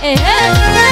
eh, eh. eh.